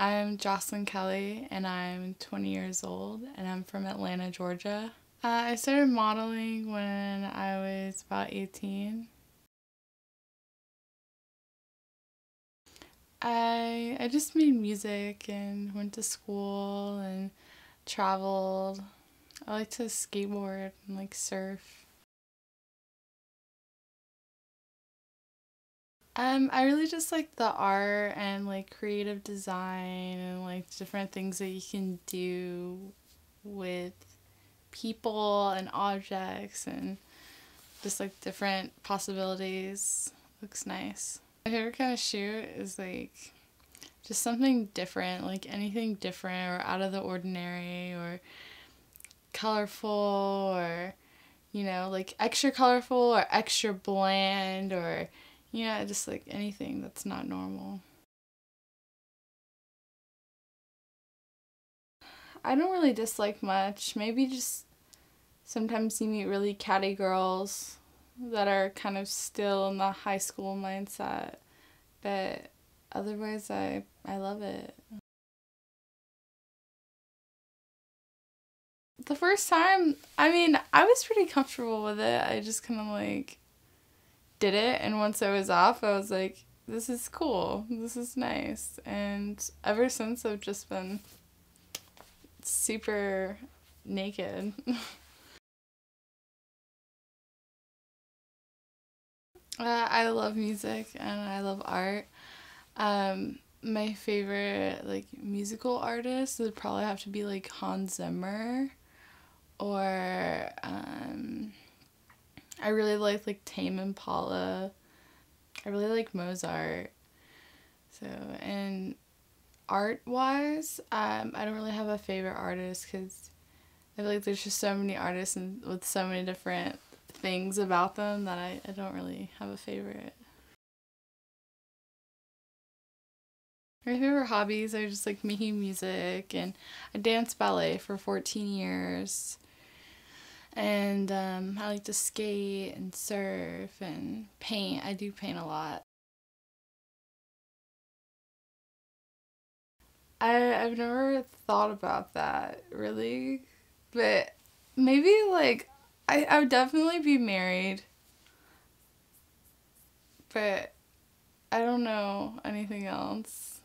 I'm Joseline Kelly and I'm 20 years old and I'm from Atlanta, Georgia. Uh, I started modeling when I was about 18. I I just made music and went to school and traveled. I like to skateboard and like surf. Um, I really just like the art and like creative design and like different things that you can do with people and objects and just like different possibilities. Looks nice. My favorite kind of shoot is like just something different, like anything different or out of the ordinary or colorful or you know, like extra colorful or extra bland or yeah, just like anything that's not normal. I don't really dislike much. Maybe just sometimes you meet really catty girls that are kind of still in the high school mindset. But otherwise I I love it. The first time, I mean, I was pretty comfortable with it. I just kind of like did it and once I was off I was like this is cool. This is nice. And ever since I've just been super naked. Uh, I love music and I love art. Um, my favorite like musical artist would probably have to be like Hans Zimmer or um, I really like like Tame Impala. I really like Mozart. So and art wise, um, I don't really have a favorite artist because I feel like there's just so many artists and with so many different things about them that I, I don't really have a favorite. My favorite hobbies are just like making music and I danced ballet for 14 years and um, I like to skate and surf and paint. I do paint a lot. I I've never thought about that really, but maybe like I I would definitely be married, but I don't know anything else.